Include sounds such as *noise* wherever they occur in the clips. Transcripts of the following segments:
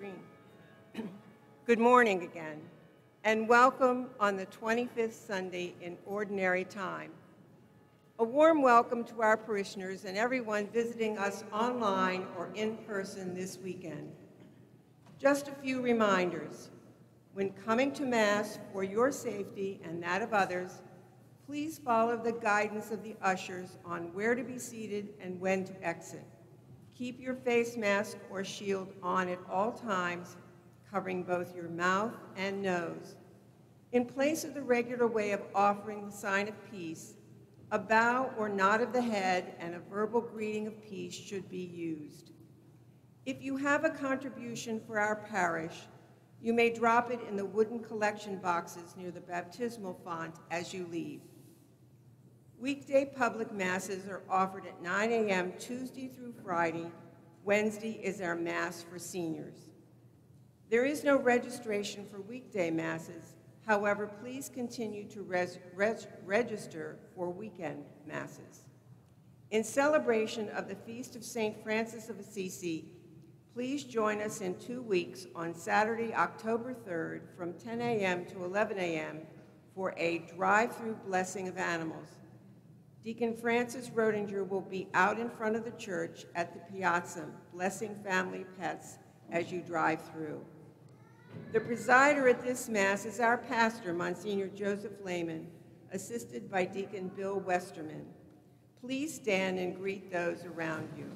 screen. *clears throat* Good morning again, and welcome on the 25th Sunday in Ordinary Time. A warm welcome to our parishioners and everyone visiting us online or in person this weekend. Just a few reminders. When coming to Mass for your safety and that of others, please follow the guidance of the ushers on where to be seated and when to exit. Keep your face mask or shield on at all times, covering both your mouth and nose. In place of the regular way of offering the sign of peace, a bow or nod of the head and a verbal greeting of peace should be used. If you have a contribution for our parish, you may drop it in the wooden collection boxes near the baptismal font as you leave. Weekday public masses are offered at 9 a.m. Tuesday through Friday. Wednesday is our Mass for seniors. There is no registration for weekday masses. However, please continue to res res register for weekend masses. In celebration of the Feast of St. Francis of Assisi, please join us in two weeks on Saturday, October 3rd from 10 a.m. to 11 a.m. for a drive-through blessing of animals. Deacon Francis Rodinger will be out in front of the church at the piazza blessing family pets as you drive through. The presider at this Mass is our pastor, Monsignor Joseph Lehman, assisted by Deacon Bill Westerman. Please stand and greet those around you.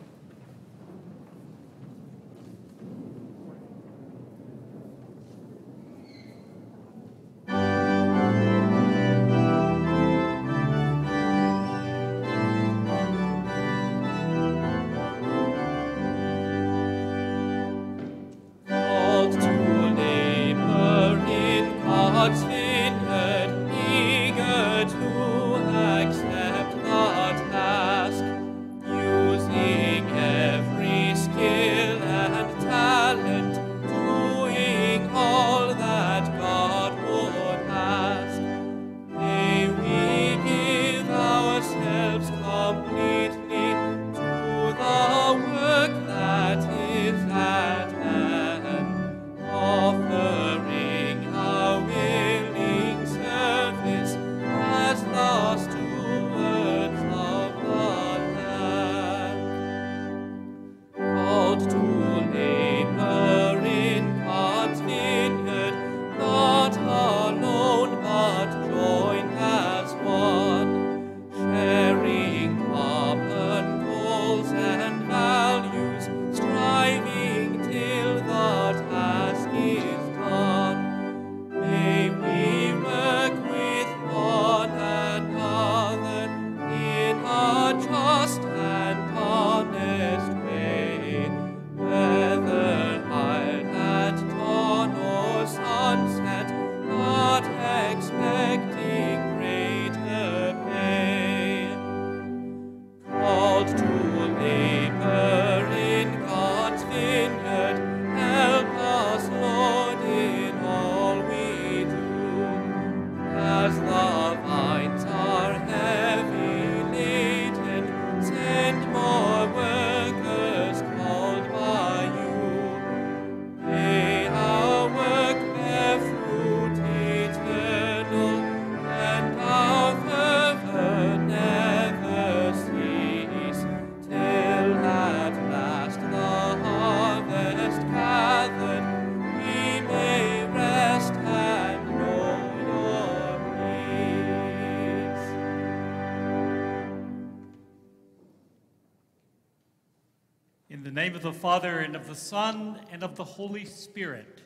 Name of the Father, and of the Son, and of the Holy Spirit.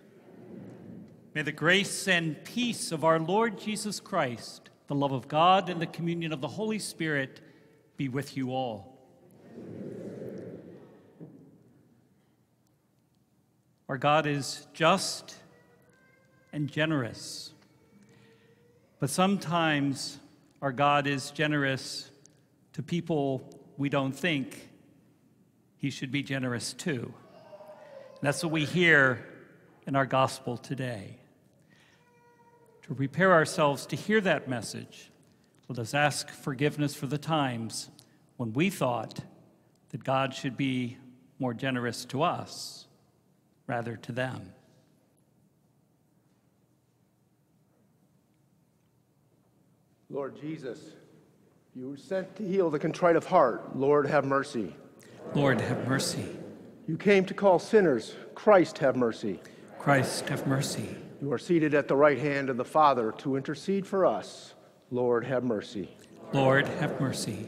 May the grace and peace of our Lord Jesus Christ, the love of God, and the communion of the Holy Spirit be with you all. Our God is just and generous, but sometimes our God is generous to people we don't think he should be generous too. And that's what we hear in our gospel today. To prepare ourselves to hear that message, let us ask forgiveness for the times when we thought that God should be more generous to us rather to them. Lord Jesus, you were sent to heal the contrite of heart. Lord, have mercy. Lord, have mercy. You came to call sinners. Christ, have mercy. Christ, have mercy. You are seated at the right hand of the Father to intercede for us. Lord, have mercy. Lord, have mercy.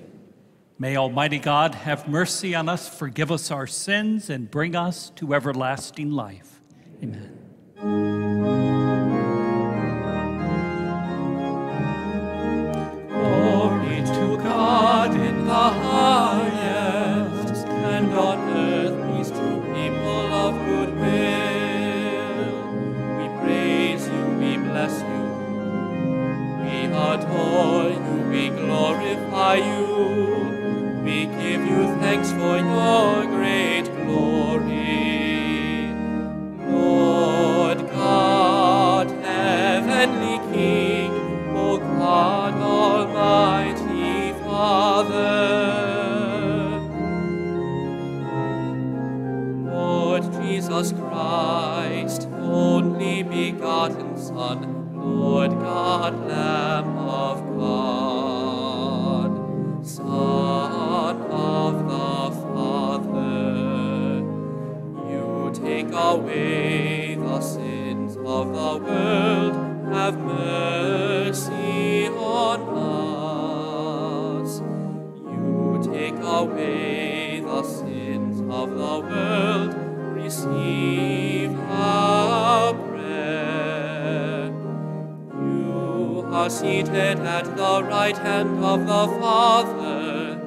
May Almighty God have mercy on us, forgive us our sins, and bring us to everlasting life. Amen. Glory to God in the glorify you. We give you thanks for your great glory. Lord God, heavenly King, O God, Almighty Father. Lord Jesus Christ, only begotten Son, Lord God, Lamb seated at the right hand of the Father,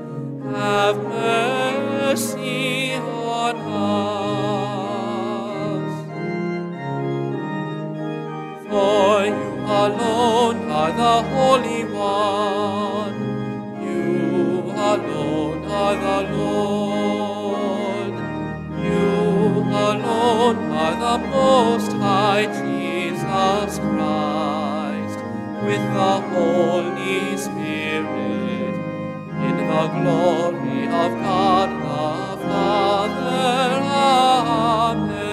have mercy on us. For you alone are the Holy One. You alone are the Lord. You alone are the Most High Jesus Christ, with the Holy Spirit, in the glory of God the Father. Amen.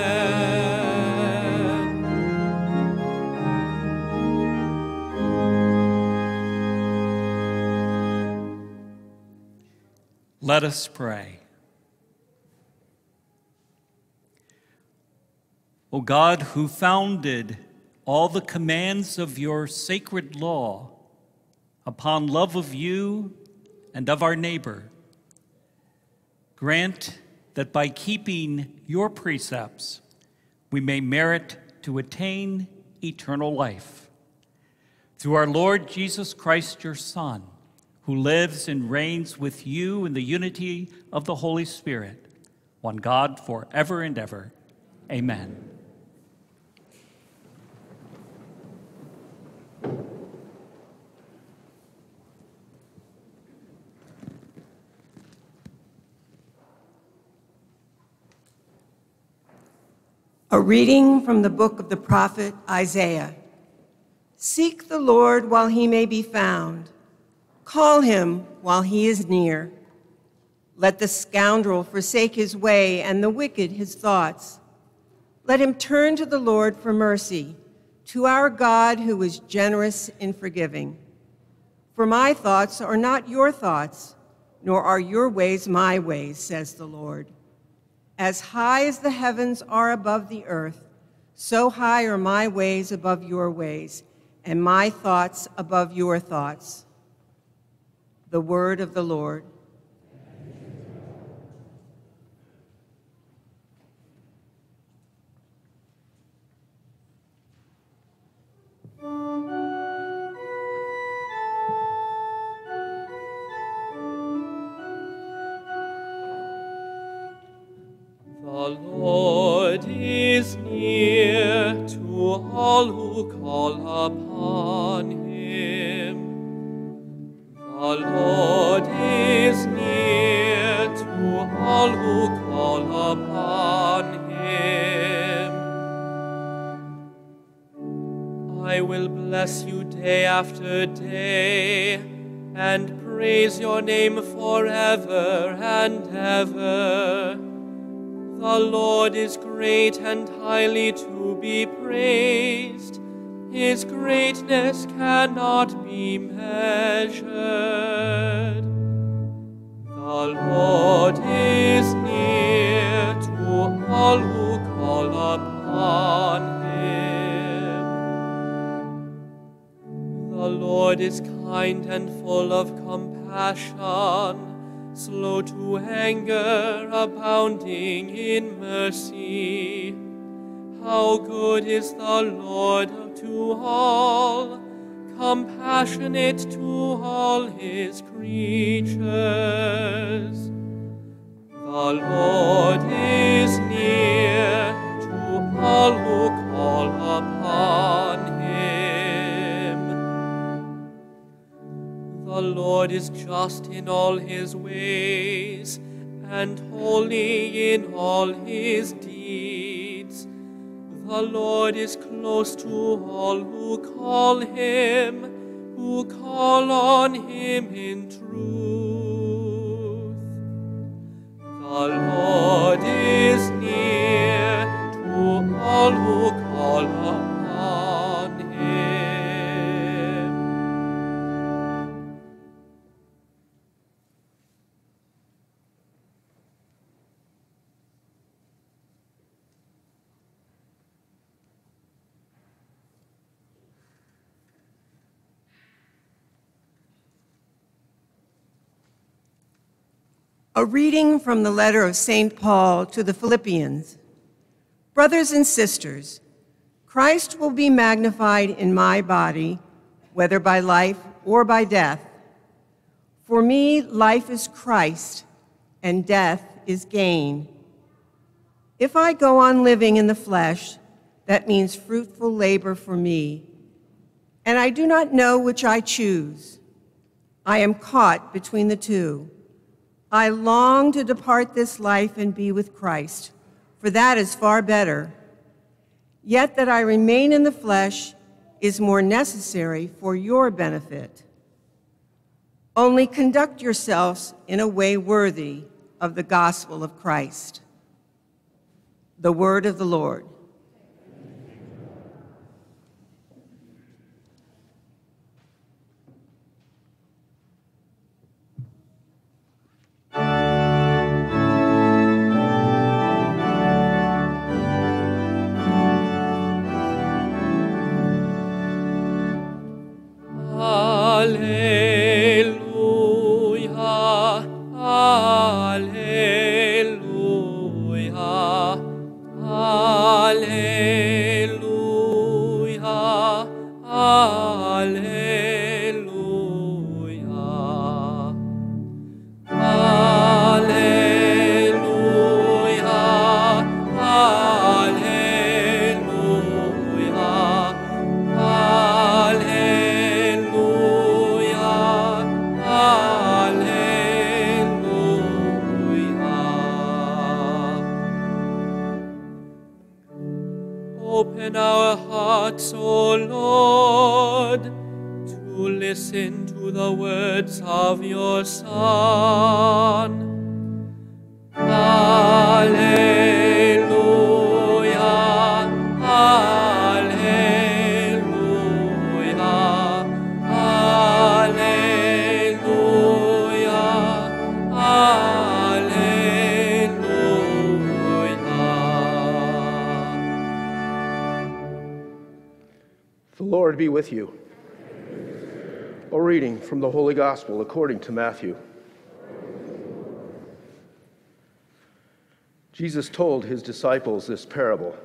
Let us pray. O God, who founded all the commands of your sacred law upon love of you and of our neighbor, grant that by keeping your precepts we may merit to attain eternal life. Through our Lord Jesus Christ, your Son, who lives and reigns with you in the unity of the Holy Spirit, one God forever and ever. Amen. A reading from the book of the prophet Isaiah. Seek the Lord while he may be found. Call him while he is near. Let the scoundrel forsake his way and the wicked his thoughts. Let him turn to the Lord for mercy, to our God who is generous in forgiving. For my thoughts are not your thoughts, nor are your ways my ways, says the Lord. As high as the heavens are above the earth, so high are my ways above your ways, and my thoughts above your thoughts. The word of the Lord. Name forever and ever. The Lord is great and highly to be praised. His greatness cannot be measured. The Lord is near to all who call upon him. The Lord is kind and full of compassion slow to anger, abounding in mercy. How good is the Lord to all, compassionate to all his creatures. The Lord is near to all who call upon The Lord is just in all his ways and holy in all his deeds. The Lord is close to all who call him, who call on him in truth. The Lord is near to all who call upon A reading from the letter of St. Paul to the Philippians. Brothers and sisters, Christ will be magnified in my body, whether by life or by death. For me, life is Christ, and death is gain. If I go on living in the flesh, that means fruitful labor for me, and I do not know which I choose. I am caught between the two. I long to depart this life and be with Christ, for that is far better. Yet that I remain in the flesh is more necessary for your benefit. Only conduct yourselves in a way worthy of the gospel of Christ. The word of the Lord. Alleluia, Lord be with you. A reading from the Holy Gospel according to Matthew. Jesus told his disciples this parable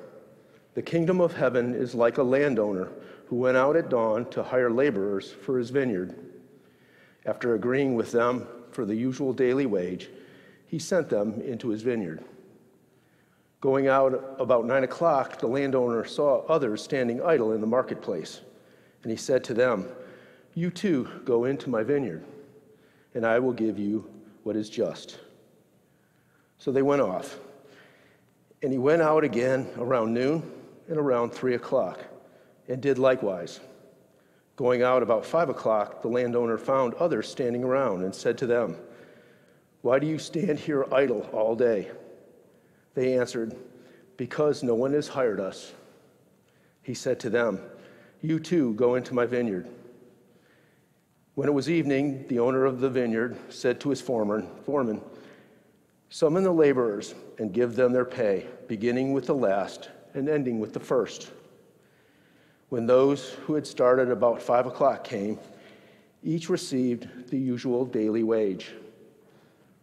The kingdom of heaven is like a landowner who went out at dawn to hire laborers for his vineyard. After agreeing with them for the usual daily wage, he sent them into his vineyard. Going out about nine o'clock, the landowner saw others standing idle in the marketplace, and he said to them, You too go into my vineyard, and I will give you what is just. So they went off. And he went out again around noon and around three o'clock, and did likewise. Going out about five o'clock, the landowner found others standing around and said to them, Why do you stand here idle all day? They answered, Because no one has hired us. He said to them, You too go into my vineyard. When it was evening, the owner of the vineyard said to his foreman, foreman, Summon the laborers and give them their pay, beginning with the last and ending with the first. When those who had started about five o'clock came, each received the usual daily wage.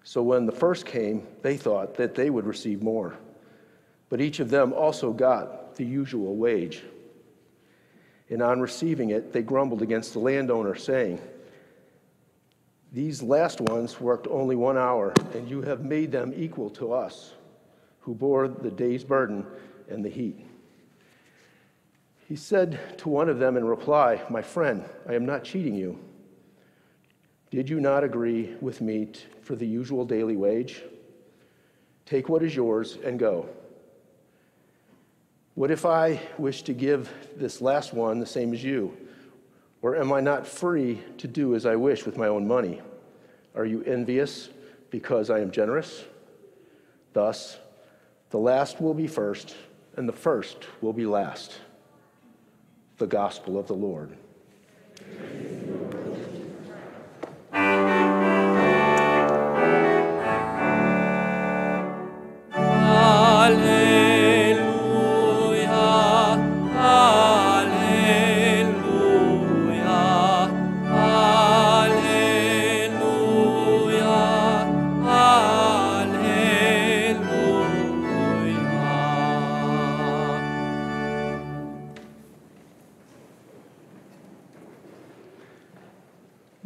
So when the first came, they thought that they would receive more. But each of them also got the usual wage. And on receiving it, they grumbled against the landowner, saying, These last ones worked only one hour, and you have made them equal to us, who bore the day's burden and the heat. He said to one of them in reply, My friend, I am not cheating you. Did you not agree with me for the usual daily wage? Take what is yours and go. What if I wish to give this last one the same as you? Or am I not free to do as I wish with my own money? Are you envious because I am generous? Thus, the last will be first, and the first will be last. The gospel of the Lord.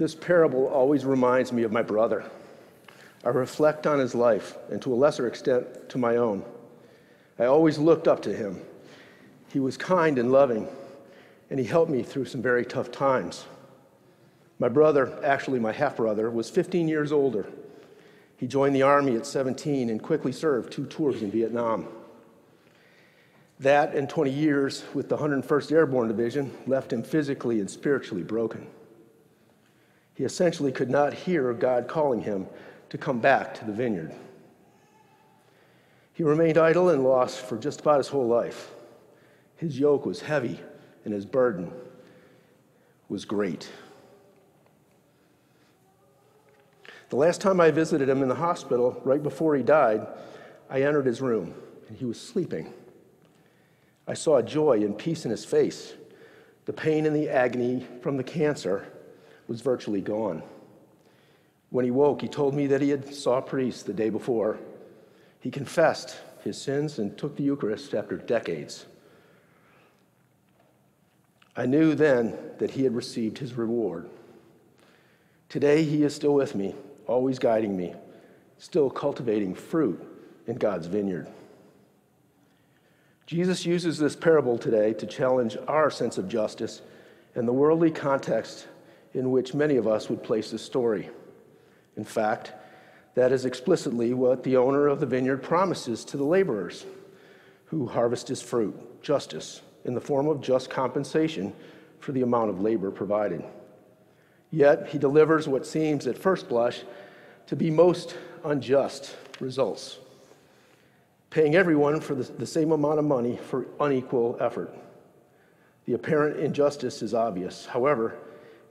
This parable always reminds me of my brother. I reflect on his life, and to a lesser extent, to my own. I always looked up to him. He was kind and loving, and he helped me through some very tough times. My brother, actually my half brother, was 15 years older. He joined the Army at 17 and quickly served two tours in Vietnam. That and 20 years with the 101st Airborne Division left him physically and spiritually broken. He essentially could not hear God calling him to come back to the vineyard. He remained idle and lost for just about his whole life. His yoke was heavy and his burden was great. The last time I visited him in the hospital, right before he died, I entered his room and he was sleeping. I saw joy and peace in his face. The pain and the agony from the cancer was virtually gone. When he woke, he told me that he had saw a priest the day before. He confessed his sins and took the Eucharist after decades. I knew then that he had received his reward. Today, he is still with me, always guiding me, still cultivating fruit in God's vineyard. Jesus uses this parable today to challenge our sense of justice and the worldly context in which many of us would place this story. In fact, that is explicitly what the owner of the vineyard promises to the laborers who harvest his fruit justice in the form of just compensation for the amount of labor provided. Yet he delivers what seems at first blush to be most unjust results, paying everyone for the, the same amount of money for unequal effort. The apparent injustice is obvious. However,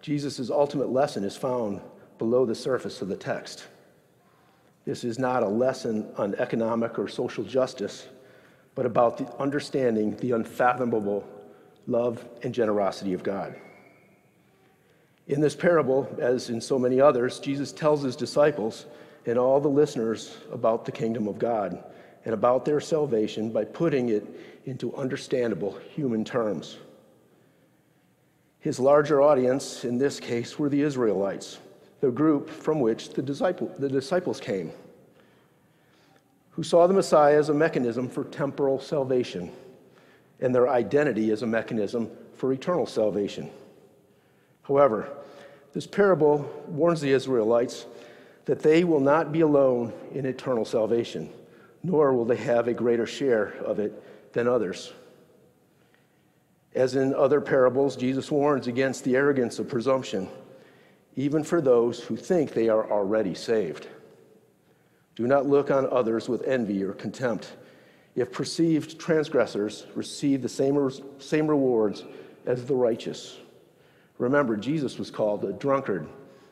Jesus' ultimate lesson is found below the surface of the text. This is not a lesson on economic or social justice, but about the understanding the unfathomable love and generosity of God. In this parable, as in so many others, Jesus tells his disciples and all the listeners about the kingdom of God and about their salvation by putting it into understandable human terms. His larger audience, in this case, were the Israelites, the group from which the, disciple, the disciples came, who saw the Messiah as a mechanism for temporal salvation and their identity as a mechanism for eternal salvation. However, this parable warns the Israelites that they will not be alone in eternal salvation, nor will they have a greater share of it than others. As in other parables, Jesus warns against the arrogance of presumption, even for those who think they are already saved. Do not look on others with envy or contempt if perceived transgressors receive the same, same rewards as the righteous. Remember, Jesus was called a drunkard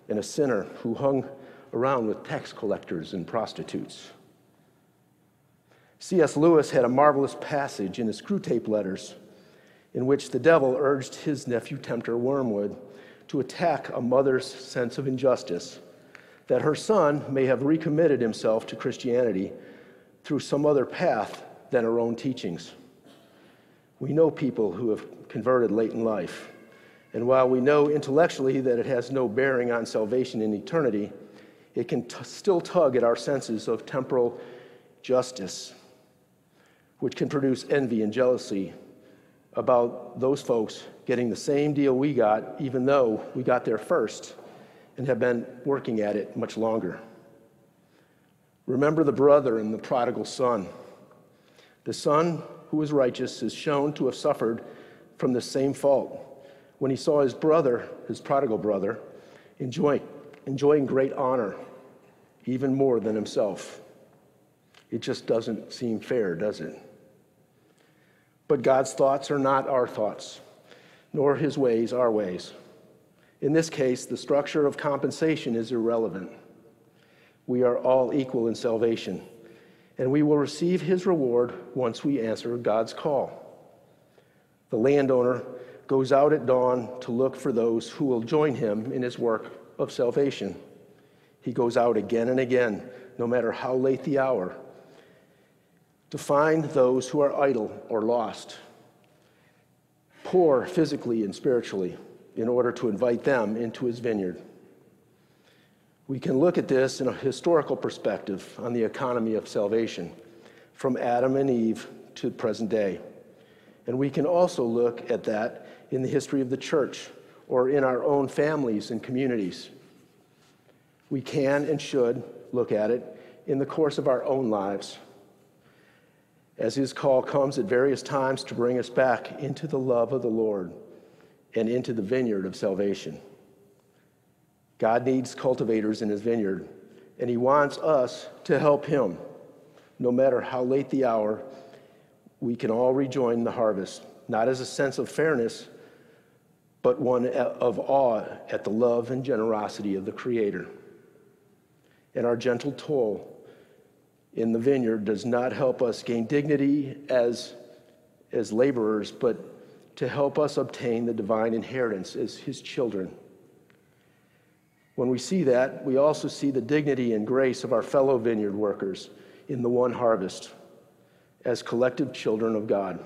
and a sinner who hung around with tax collectors and prostitutes. C.S. Lewis had a marvelous passage in his Screwtape Letters in which the devil urged his nephew tempter Wormwood to attack a mother's sense of injustice, that her son may have recommitted himself to Christianity through some other path than her own teachings. We know people who have converted late in life, and while we know intellectually that it has no bearing on salvation in eternity, it can t- still tug at our senses of temporal justice which can produce envy and jealousy about those folks getting the same deal we got, even though we got there first and have been working at it much longer. Remember the brother and the prodigal son. The son who was righteous is shown to have suffered from the same fault when he saw his brother, his prodigal brother, enjoy, enjoying great honor, even more than himself. It just doesn't seem fair, does it? But God's thoughts are not our thoughts, nor his ways our ways. In this case, the structure of compensation is irrelevant. We are all equal in salvation, and we will receive his reward once we answer God's call. The landowner goes out at dawn to look for those who will join him in his work of salvation. He goes out again and again, no matter how late the hour, to find those who are idle or lost, poor physically and spiritually, in order to invite them into his vineyard. We can look at this in a historical perspective on the economy of salvation, from Adam and Eve to the present day. And we can also look at that in the history of the church or in our own families and communities. We can and should look at it in the course of our own lives as his call comes at various times to bring us back into the love of the Lord and into the vineyard of salvation. God needs cultivators in his vineyard, and he wants us to help him. No matter how late the hour, we can all rejoin the harvest, not as a sense of fairness, but one of awe at the love and generosity of the Creator. And our gentle toll in the vineyard does not help us gain dignity as, as laborers, but to help us obtain the divine inheritance as his children. When we see that, we also see the dignity and grace of our fellow vineyard workers in the one harvest as collective children of God.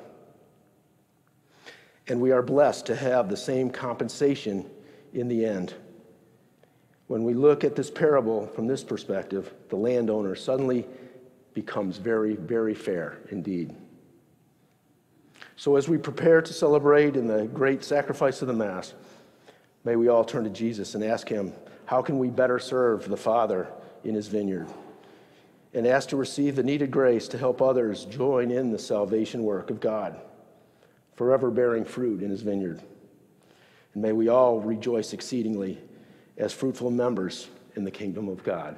And we are blessed to have the same compensation in the end. When we look at this parable from this perspective, the landowner suddenly becomes very, very fair indeed. So, as we prepare to celebrate in the great sacrifice of the Mass, may we all turn to Jesus and ask Him, how can we better serve the Father in His vineyard? And ask to receive the needed grace to help others join in the salvation work of God, forever bearing fruit in His vineyard. And may we all rejoice exceedingly as fruitful members in the kingdom of God.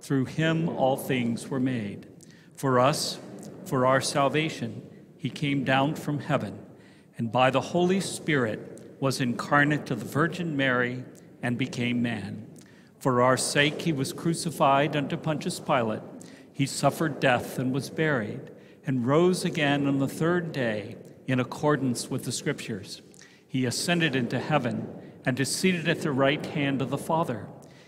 Through him all things were made. For us, for our salvation, he came down from heaven, and by the Holy Spirit was incarnate of the Virgin Mary and became man. For our sake he was crucified unto Pontius Pilate. He suffered death and was buried, and rose again on the third day in accordance with the Scriptures. He ascended into heaven and is seated at the right hand of the Father.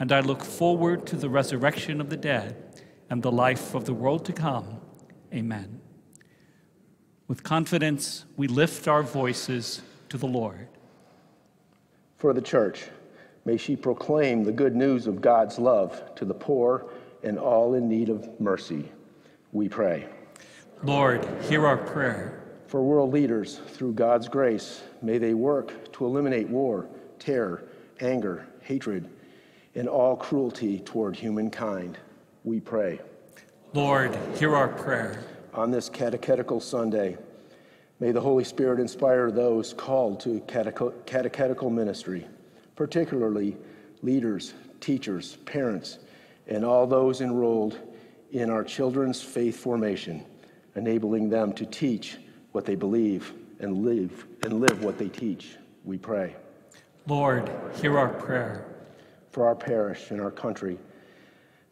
and I look forward to the resurrection of the dead and the life of the world to come. Amen. With confidence, we lift our voices to the Lord. For the church, May she proclaim the good news of God's love to the poor and all in need of mercy. We pray. Lord, hear our prayer. For world leaders, through God's grace, may they work to eliminate war, terror, anger, hatred, and all cruelty toward humankind. We pray. Lord, hear our prayer. On this catechetical Sunday, may the Holy Spirit inspire those called to catechetical ministry particularly leaders, teachers, parents, and all those enrolled in our children's faith formation, enabling them to teach what they believe and live and live what they teach. We pray. Lord, hear our prayer. For our parish and our country,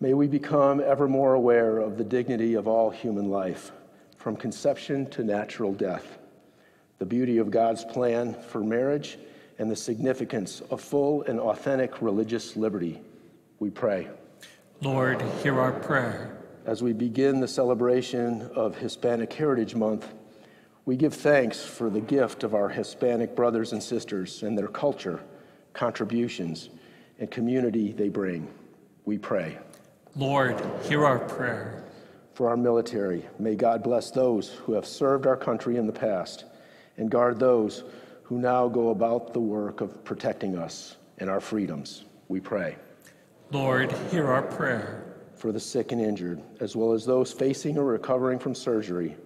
may we become ever more aware of the dignity of all human life, from conception to natural death, the beauty of God's plan for marriage and the significance of full and authentic religious liberty. We pray. Lord, hear our prayer. As we begin the celebration of Hispanic Heritage Month, we give thanks for the gift of our Hispanic brothers and sisters and their culture, contributions, and community they bring. We pray. Lord, hear our prayer. For our military, may God bless those who have served our country in the past and guard those who now go about the work of protecting us and our freedoms. We pray. Lord, hear our prayer. For the sick and injured, as well as those facing or recovering from surgery,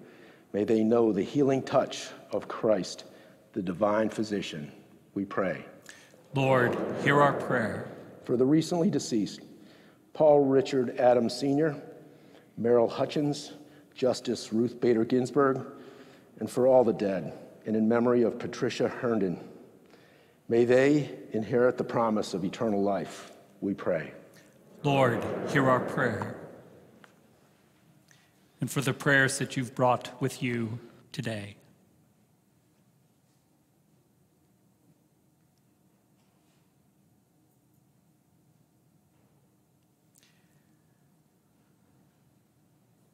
may they know the healing touch of Christ, the divine physician. We pray. Lord, hear our prayer. For the recently deceased, Paul Richard Adams Sr., Merrill Hutchins, Justice Ruth Bader Ginsburg, and for all the dead, and in memory of Patricia Herndon. May they inherit the promise of eternal life, we pray. Lord, hear our prayer. And for the prayers that you've brought with you today.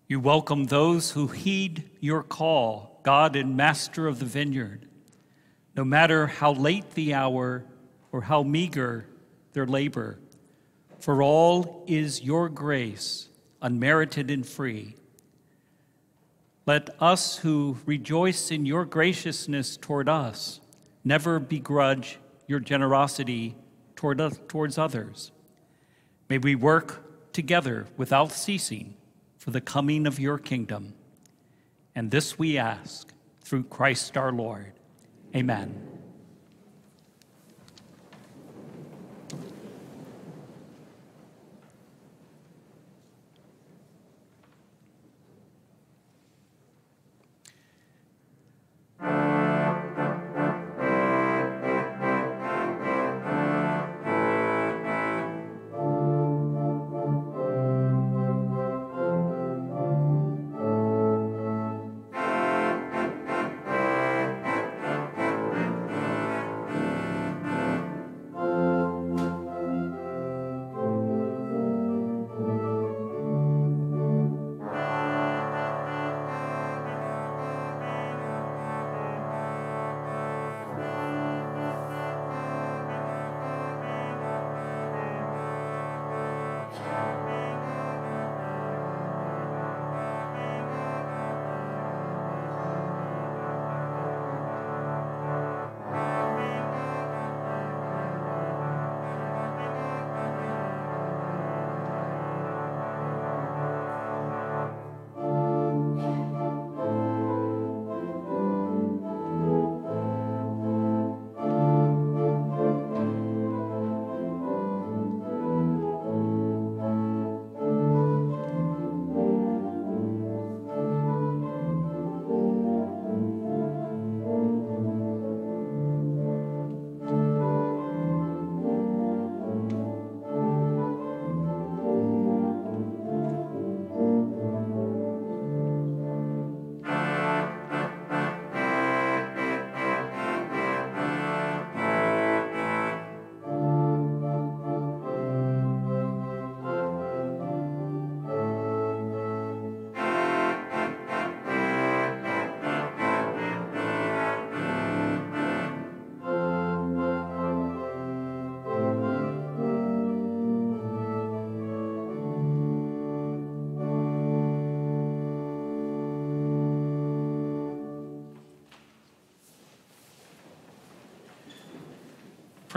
You welcome those who heed your call God and master of the vineyard, no matter how late the hour or how meager their labor. For all is your grace, unmerited and free. Let us who rejoice in your graciousness toward us never begrudge your generosity toward, towards others. May we work together without ceasing for the coming of your kingdom. And this we ask through Christ our Lord. Amen.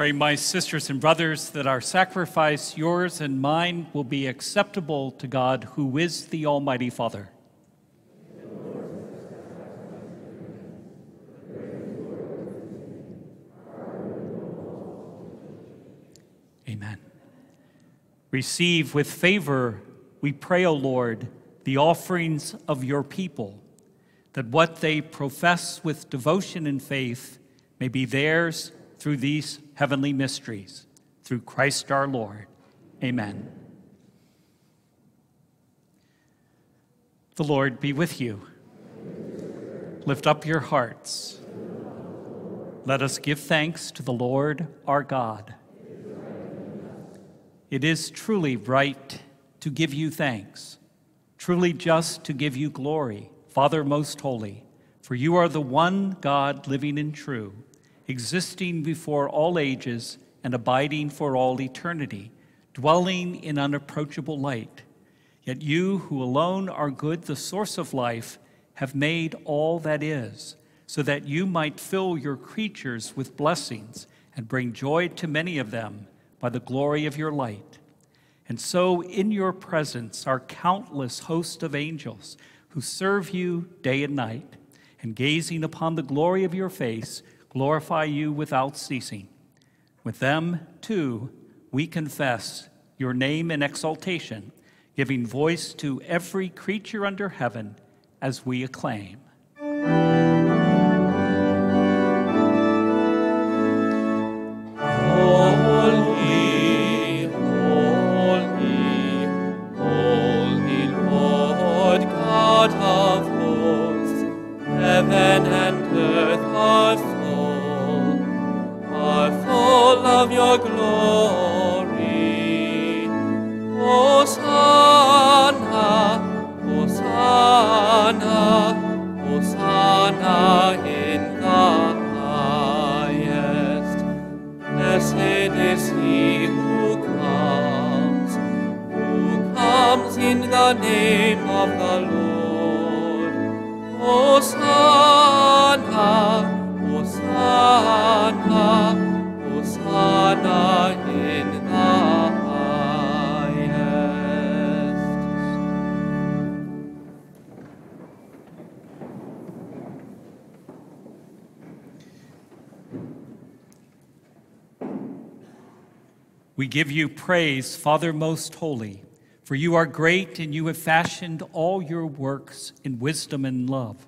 Pray, my sisters and brothers, that our sacrifice, yours and mine, will be acceptable to God, who is the Almighty Father. Amen. Receive with favor, we pray, O Lord, the offerings of your people, that what they profess with devotion and faith may be theirs through these heavenly mysteries. Through Christ our Lord. Amen. The Lord be with you. Lift up your hearts. Let us give thanks to the Lord our God. It is truly right to give you thanks, truly just to give you glory, Father most holy, for you are the one God living and true, existing before all ages and abiding for all eternity, dwelling in unapproachable light. Yet you, who alone are good, the source of life, have made all that is, so that you might fill your creatures with blessings and bring joy to many of them by the glory of your light. And so, in your presence are countless hosts of angels who serve you day and night, and gazing upon the glory of your face, glorify you without ceasing. With them, too, we confess your name in exaltation, giving voice to every creature under heaven as we acclaim. Give you praise, Father most holy, for you are great and you have fashioned all your works in wisdom and love.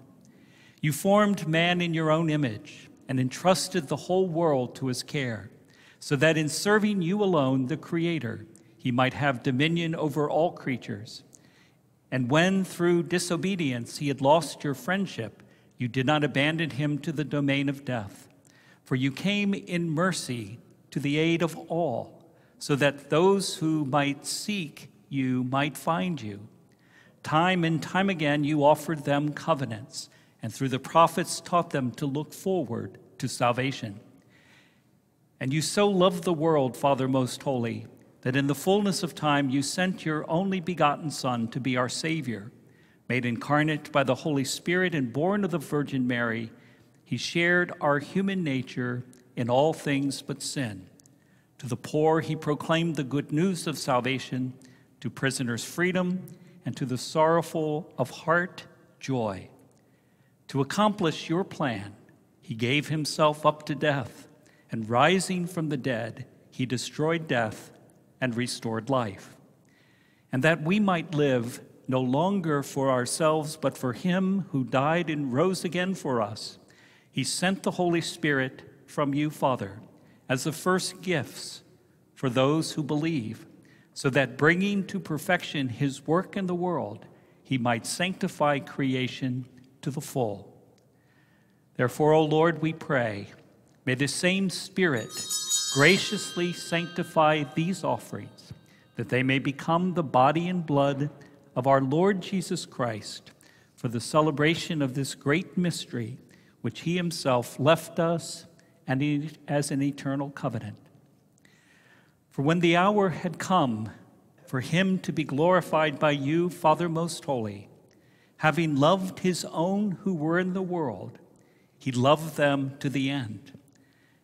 You formed man in your own image and entrusted the whole world to his care, so that in serving you alone, the Creator, he might have dominion over all creatures. And when through disobedience he had lost your friendship, you did not abandon him to the domain of death. For you came in mercy to the aid of all, so that those who might seek you might find you. Time and time again you offered them covenants, and through the prophets taught them to look forward to salvation. And you so loved the world, Father most holy, that in the fullness of time you sent your only begotten Son to be our Savior. Made incarnate by the Holy Spirit and born of the Virgin Mary, he shared our human nature in all things but sin. To the poor, he proclaimed the good news of salvation, to prisoners, freedom, and to the sorrowful of heart, joy. To accomplish your plan, he gave himself up to death, and rising from the dead, he destroyed death and restored life. And that we might live no longer for ourselves, but for him who died and rose again for us, he sent the Holy Spirit from you, Father, as the first gifts for those who believe, so that bringing to perfection his work in the world, he might sanctify creation to the full. Therefore, O Lord, we pray, may the same Spirit graciously sanctify these offerings, that they may become the body and blood of our Lord Jesus Christ for the celebration of this great mystery which he himself left us and as an eternal covenant. For when the hour had come for him to be glorified by you, Father most holy, having loved his own who were in the world, he loved them to the end.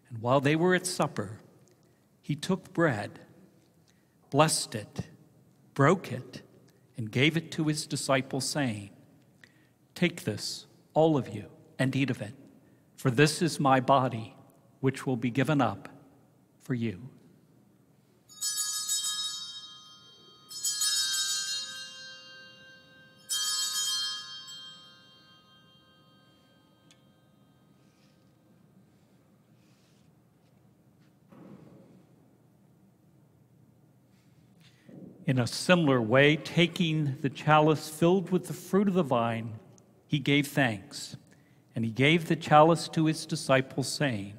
And while they were at supper, he took bread, blessed it, broke it, and gave it to his disciples, saying, Take this, all of you, and eat of it, for this is my body, which will be given up for you. In a similar way, taking the chalice filled with the fruit of the vine, he gave thanks. And he gave the chalice to his disciples, saying,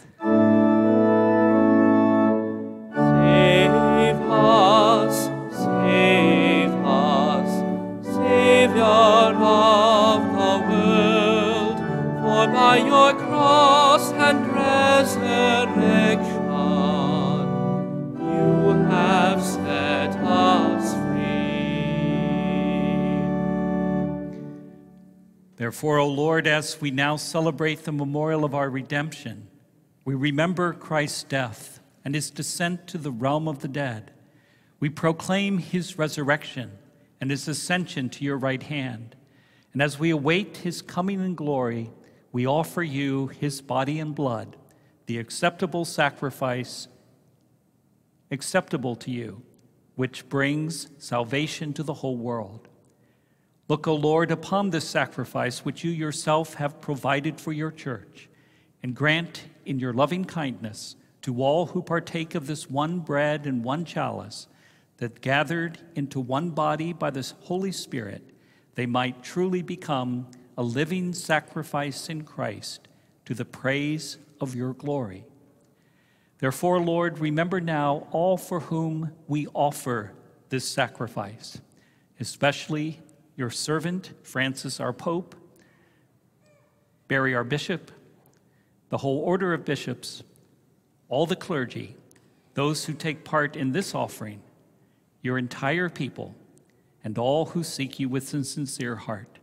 Therefore, O Lord, as we now celebrate the memorial of our redemption, we remember Christ's death and his descent to the realm of the dead. We proclaim his resurrection and his ascension to your right hand. And as we await his coming in glory, we offer you his body and blood, the acceptable sacrifice acceptable to you, which brings salvation to the whole world. Look, O Lord, upon this sacrifice which you yourself have provided for your church, and grant in your loving kindness to all who partake of this one bread and one chalice, that gathered into one body by the Holy Spirit, they might truly become a living sacrifice in Christ to the praise of your glory. Therefore, Lord, remember now all for whom we offer this sacrifice, especially your servant, Francis, our Pope, Barry, our Bishop, the whole order of bishops, all the clergy, those who take part in this offering, your entire people, and all who seek you with a sincere heart.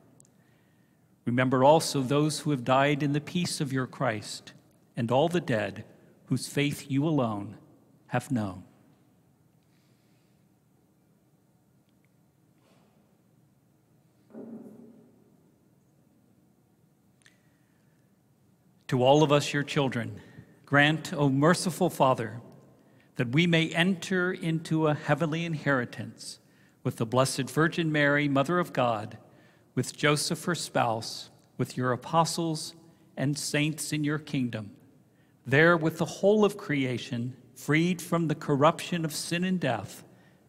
Remember also those who have died in the peace of your Christ, and all the dead whose faith you alone have known. To all of us, your children, grant, O merciful Father, that we may enter into a heavenly inheritance with the Blessed Virgin Mary, Mother of God, with Joseph, her spouse, with your apostles and saints in your kingdom. There, with the whole of creation, freed from the corruption of sin and death,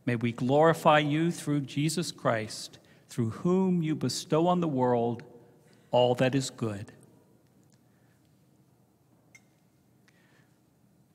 may we glorify you through Jesus Christ, through whom you bestow on the world all that is good.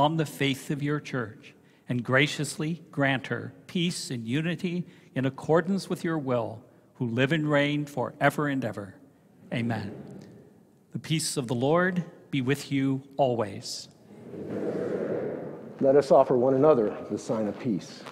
on the faith of your church, and graciously grant her peace and unity in accordance with your will, who live and reign forever and ever. Amen. The peace of the Lord be with you always. Let us offer one another the sign of peace.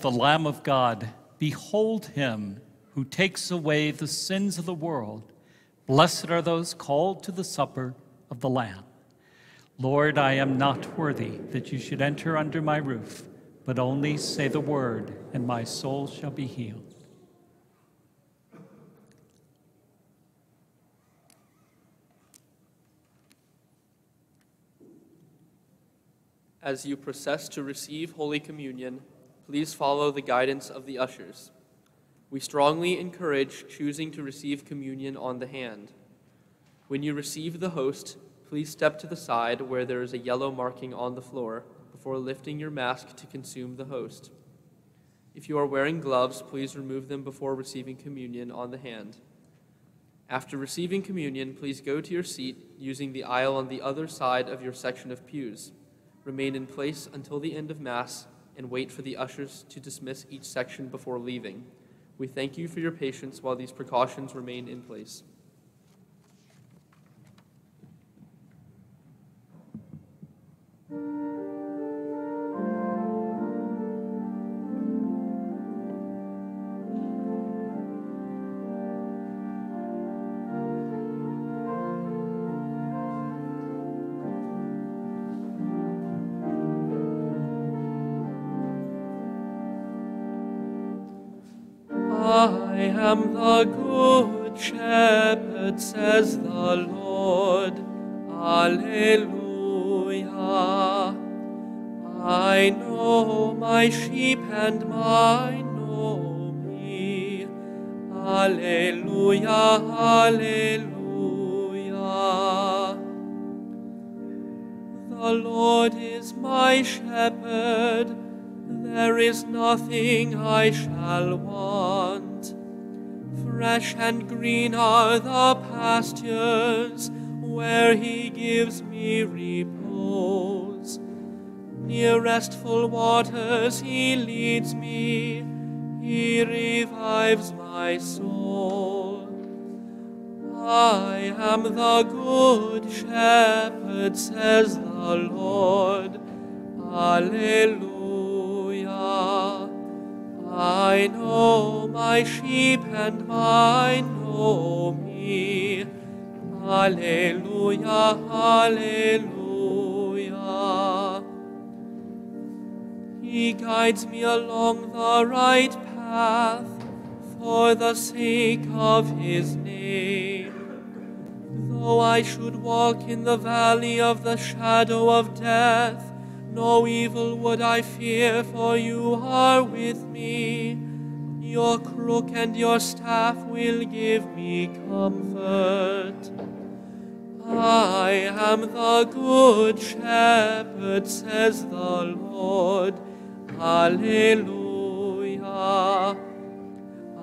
The Lamb of God. Behold him who takes away the sins of the world. Blessed are those called to the supper of the Lamb. Lord, I am not worthy that you should enter under my roof, but only say the word, and my soul shall be healed. As you process to receive Holy Communion, please follow the guidance of the ushers. We strongly encourage choosing to receive communion on the hand. When you receive the host, please step to the side where there is a yellow marking on the floor before lifting your mask to consume the host. If you are wearing gloves, please remove them before receiving communion on the hand. After receiving communion, please go to your seat using the aisle on the other side of your section of pews. Remain in place until the end of Mass and wait for the ushers to dismiss each section before leaving. We thank you for your patience while these precautions remain in place. Shepherd, says the Lord. Alleluia. I know my sheep and mine know me. Alleluia, alleluia. The Lord is my shepherd, there is nothing I shall want. Fresh and green are the pastures where he gives me repose. Near restful waters he leads me, he revives my soul. I am the good shepherd, says the Lord. Alleluia. I know my sheep and mine know me. Alleluia, Alleluia. He guides me along the right path for the sake of his name. Though I should walk in the valley of the shadow of death, no evil would I fear, for you are with me. Your crook and your staff will give me comfort. I am the good shepherd, says the Lord. Alleluia.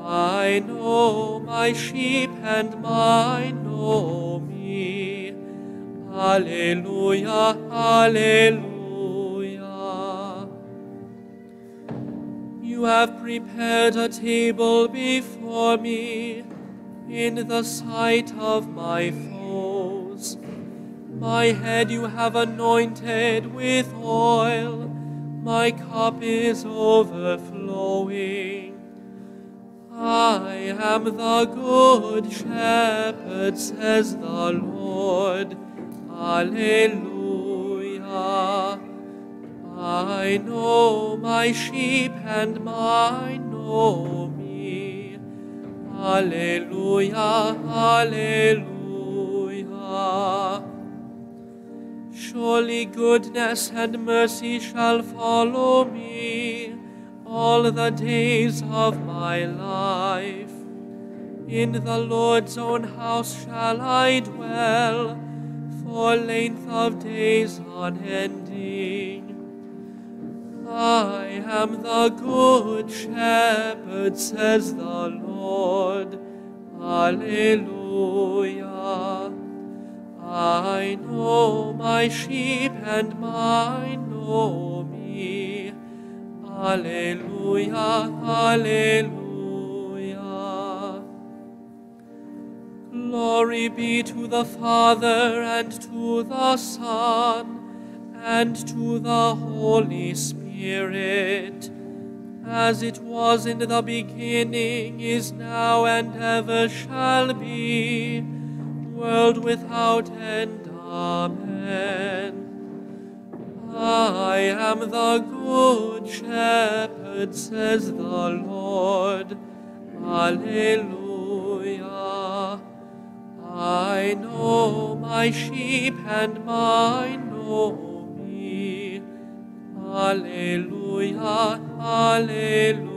I know my sheep and mine know me. Alleluia, Alleluia. You have prepared a table before me in the sight of my foes. My head you have anointed with oil, my cup is overflowing. I am the good shepherd, says the Lord. Alleluia. I know my sheep and mine know me. Alleluia, Alleluia. Surely goodness and mercy shall follow me all the days of my life. In the Lord's own house shall I dwell for length of days unending. I am the good shepherd, says the Lord. Alleluia. I know my sheep and mine know me. Alleluia, Alleluia. Glory be to the Father and to the Son and to the Holy Spirit, as it was in the beginning, is now, and ever shall be, world without end. Amen. I am the good shepherd, says the Lord. Alleluia. I know my sheep and mine know. Alleluia, Alleluia.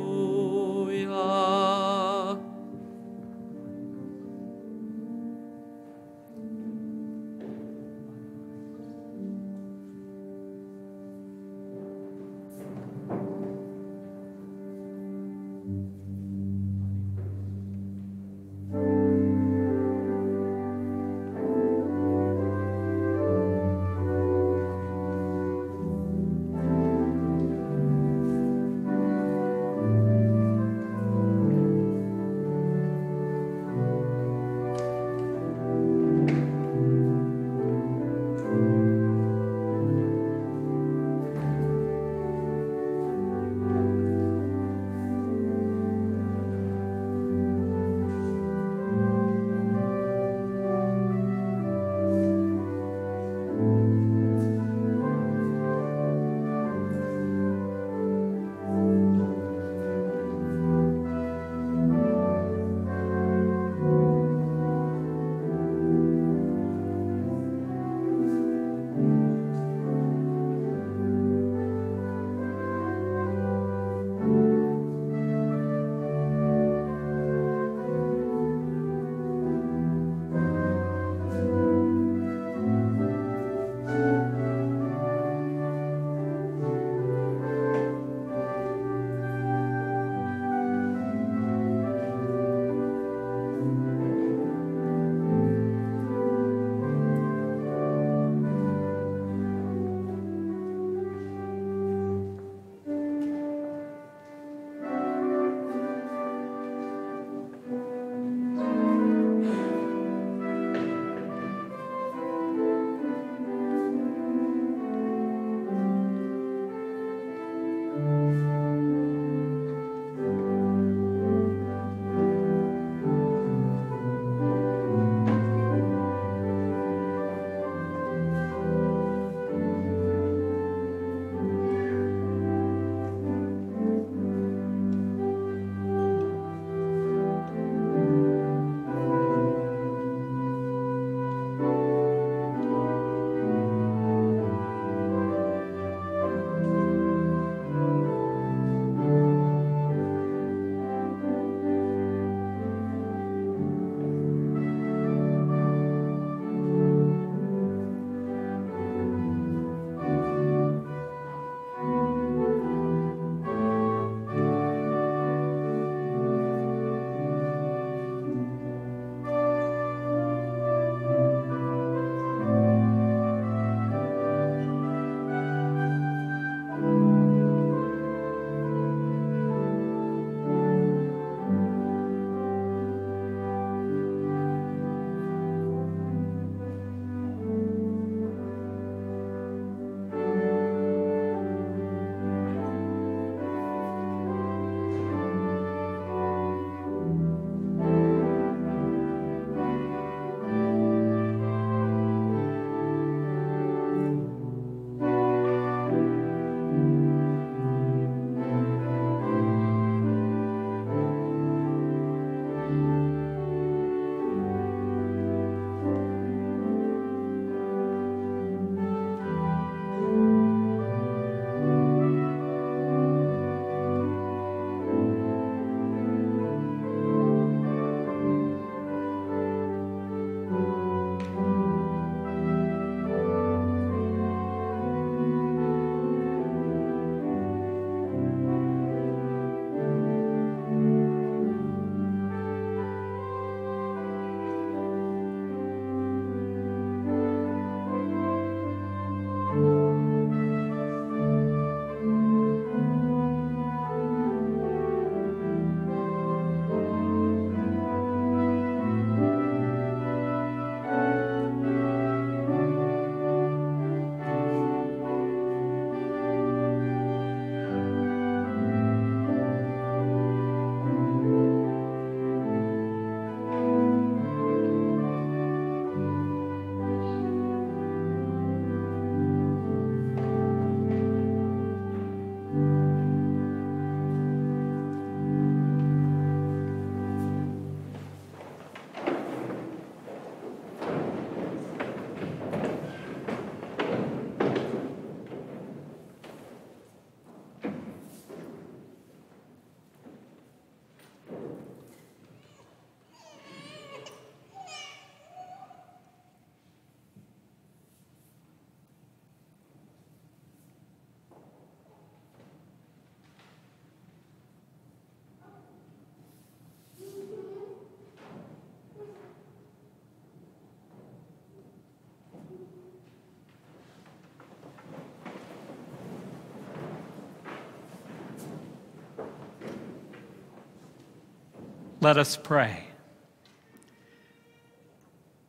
Let us pray.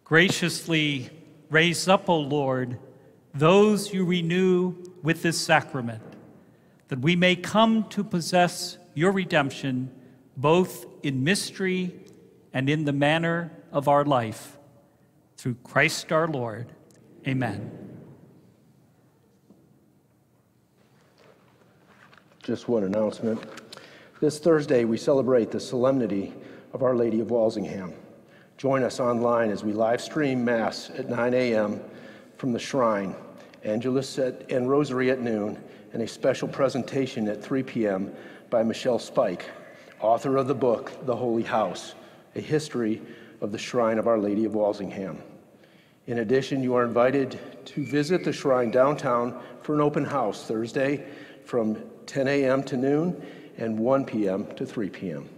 Graciously raise up, O Lord, those you renew with this sacrament, that we may come to possess your redemption both in mystery and in the manner of our life. Through Christ our Lord. Amen. Just one announcement. This Thursday, we celebrate the solemnity of Our Lady of Walsingham. Join us online as we live stream Mass at 9 a.m. from the shrine, Angelus at, and Rosary at noon, and a special presentation at 3 p.m. by Michelle Spike, author of the book, The Holy House, a history of the shrine of Our Lady of Walsingham. In addition, you are invited to visit the shrine downtown for an open house Thursday from 10 a.m. to noon and 1 p.m. to 3 p.m.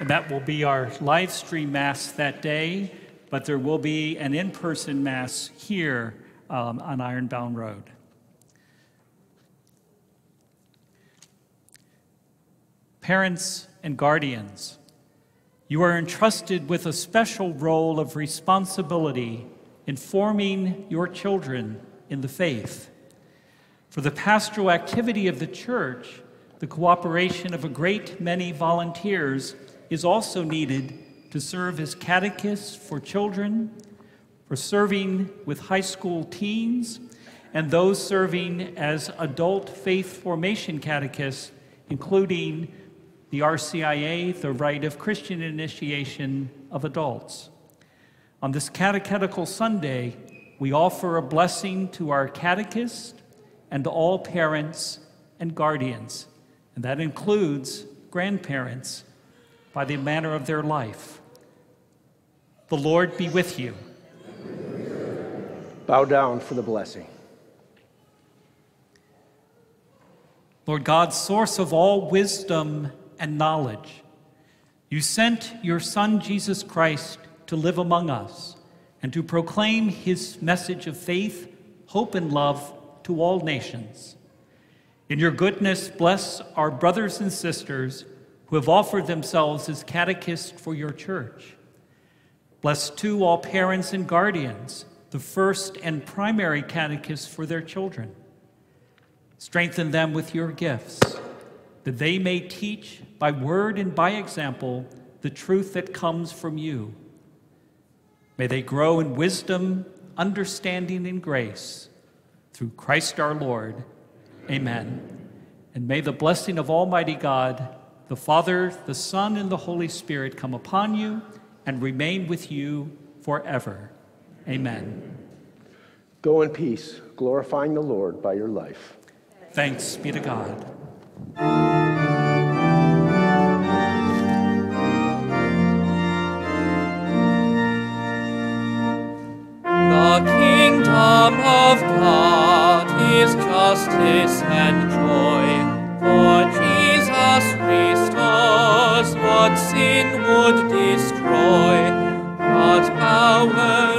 And that will be our live stream Mass that day, but there will be an in person Mass here um, on Ironbound Road. Parents and guardians, you are entrusted with a special role of responsibility in forming your children in the faith. For the pastoral activity of the church, the cooperation of a great many volunteers is also needed to serve as catechists for children, for serving with high school teens, and those serving as adult faith formation catechists, including the RCIA, the Rite of Christian Initiation of Adults. On this Catechetical Sunday, we offer a blessing to our catechists and to all parents and guardians, and that includes grandparents by the manner of their life. The Lord be with you. Bow down for the blessing. Lord God, source of all wisdom and knowledge, you sent your Son, Jesus Christ, to live among us and to proclaim his message of faith, hope, and love to all nations. In your goodness, bless our brothers and sisters who have offered themselves as catechists for your church. Bless, too, all parents and guardians, the first and primary catechists for their children. Strengthen them with your gifts, that they may teach by word and by example the truth that comes from you. May they grow in wisdom, understanding, and grace. Through Christ our Lord. Amen. And may the blessing of Almighty God, the Father, the Son, and the Holy Spirit come upon you and remain with you forever. Amen. Go in peace, glorifying the Lord by your life. Thanks be to God. The kingdom of God is justice and joy, for Jesus restores what sin would destroy. God's power